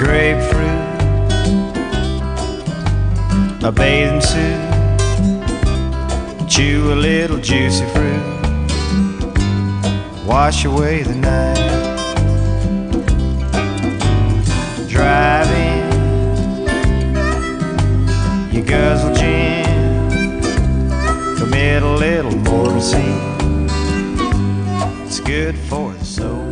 grapefruit, a bathing suit, chew a little juicy fruit, wash away the night. Driving, you guzzle gin, commit a little mortal sin. It's good for the soul.